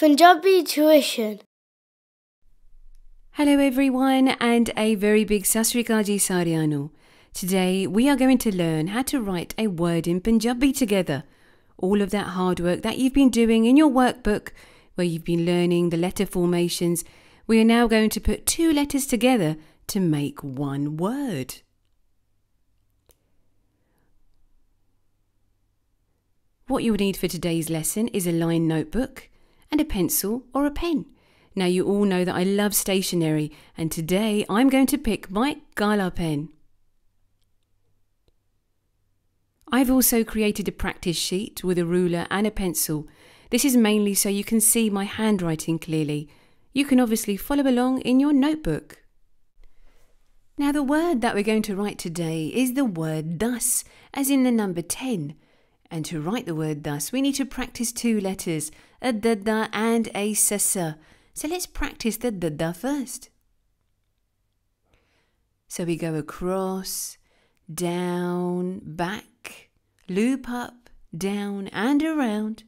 Funjabi tuition. Hello everyone and a very big Sasrikaji Sariano. Today we are going to learn how to write a word in Punjabi together. All of that hard work that you've been doing in your workbook where you've been learning the letter formations, we are now going to put two letters together to make one word. What you will need for today's lesson is a line notebook and a pencil or a pen. Now, you all know that I love stationery, and today I'm going to pick my Gala pen. I've also created a practice sheet with a ruler and a pencil. This is mainly so you can see my handwriting clearly. You can obviously follow along in your notebook. Now, the word that we're going to write today is the word dus, as in the number 10. And to write the word dus, we need to practice two letters, a dada and a sasa. So let's practice the dada first. So we go across, down, back, loop up, down and around.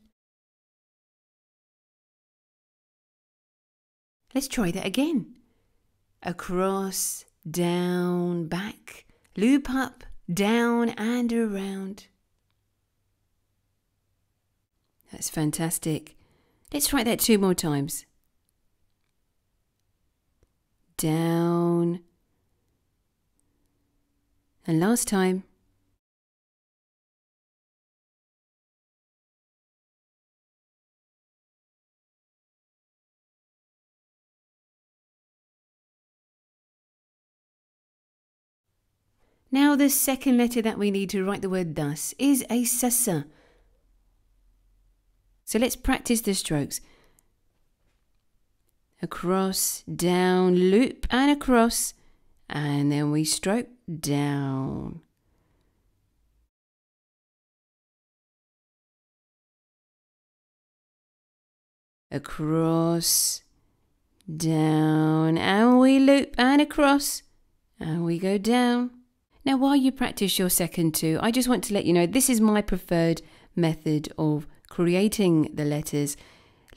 Let's try that again. Across, down, back, loop up, down and around. That's fantastic. Let's try that two more times. Down. And last time. Now the second letter that we need to write the word dus is a sasa. So let's practice the strokes. Across, down, loop and across. And then we stroke down. Across, down, and we loop and across. And we go down. Now, while you practice your second two, I just want to let you know this is my preferred method of creating the letters.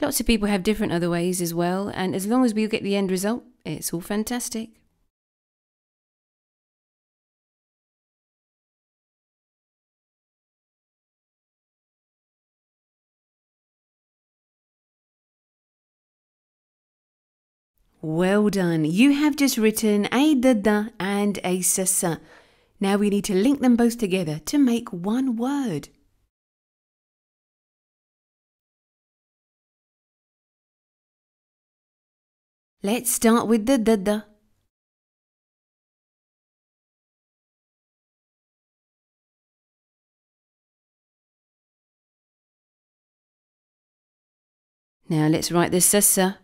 Lots of people have different other ways as well, and as long as we get the end result, it's all fantastic. Well done. You have just written a dada and a sasa. Now we need to link them both together to make one word. Let's start with the dada. Now let's write the sasa.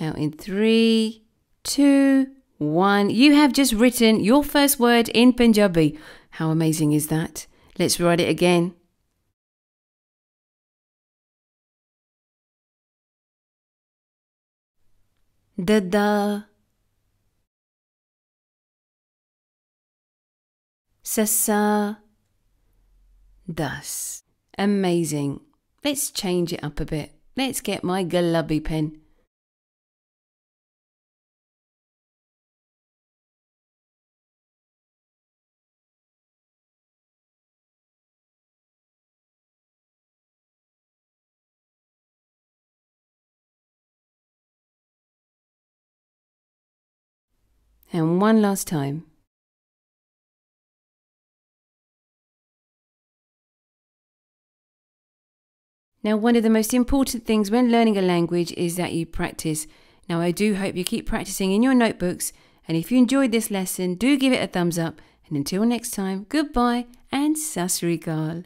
Now in three, two, one. You have just written your first word in Punjabi. How amazing is that? Let's write it again. Dada. Sasa. Dus. Amazing. Let's change it up a bit. Let's get my Gulabby pen. And one last time. Now, one of the most important things when learning a language is that you practice. Now, I do hope you keep practicing in your notebooks. And if you enjoyed this lesson, do give it a thumbs up. And until next time, goodbye and sasrikal.